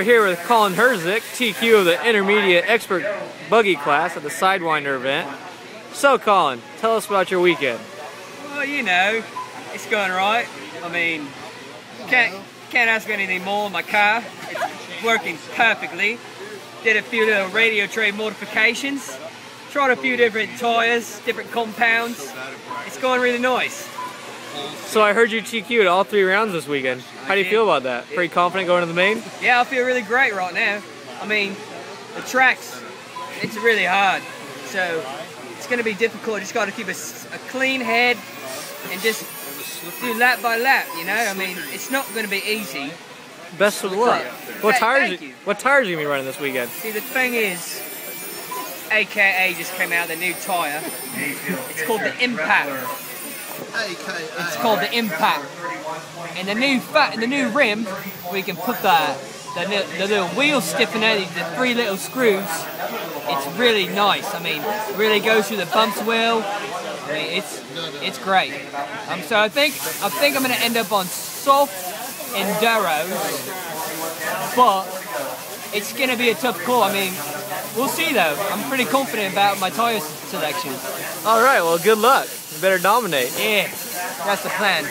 we're here with Colin Herzig, TQ of the Intermediate Expert Buggy class at the Sidewinder event. So, Colin, tell us about your weekend. Well, you know, it's going right. I mean, can't can't ask anything more. My car, it's working perfectly. Did a few little radio tray modifications. Tried a few different tires, different compounds. It's going really nice. So I heard you TQ'd all three rounds this weekend. How do you feel about that? Pretty confident going to the main? Yeah, I feel really great right now. I mean, the tracks, it's really hard. So it's going to be difficult. Just got to keep a, a, clean head and just do lap by lap, you know? I mean, it's not going to be easy. Best of luck. What tires, you, what tires are you going to be running this weekend? See, the thing is, AKA just came out, the new tire. It's called the Impact. It's called the Impact. And the new fat, in the new rim, we can put the the, the little wheel stiffener, the three little screws. It's really nice. I mean, really goes through the bumps well. I mean, it's it's great. Um, so I think I think I'm going to end up on soft enduros, but it's going to be a tough call. I mean, we'll see though. I'm pretty confident about my tire selection. All right. Well, good luck. You better dominate. Yeah, that's the plan.